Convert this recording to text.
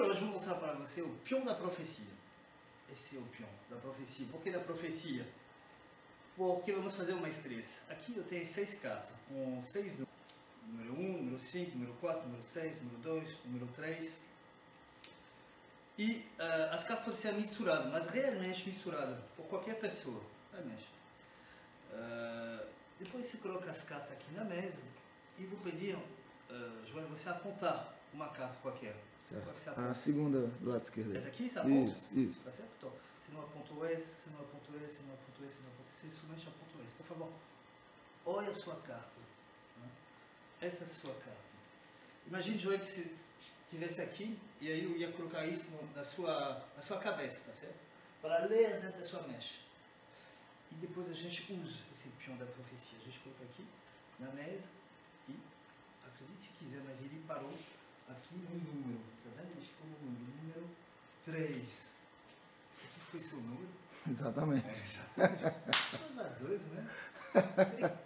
Hoje vou mostrar para você o peão da profecia. Esse é o peão da profecia. Por que da profecia? Porque vamos fazer uma experiência. Aqui eu tenho seis cartas, com seis números. Número 1, número 5, número 4, número 6, número 2, número 3. E uh, as cartas podem ser misturadas, mas realmente misturadas por qualquer pessoa. Realmente. Uh, depois você coloca as cartas aqui na mesa e vou pedir, uh, João, você apontar uma carta qualquer. Certo. A segunda do lado esquerdo. Essa aqui, você aponta? Isso, isso. Tá certo? Então, você não apontou esse, você não apontou esse, você não apontou esse, você não apontou esse, somente apontou esse. Por favor, olha a sua carta. Né? Essa é a sua carta. Imagine, João, que você estivesse aqui e aí eu ia colocar isso na sua, na sua cabeça, tá certo? Para ler dentro da sua mecha. E depois a gente usa esse peão da profecia. A gente coloca aqui na mesa aqui um número. Tá vendo? Ele escolhe o número 3. Esse aqui foi seu número? Exatamente. É, exatamente. Mas a dois, né?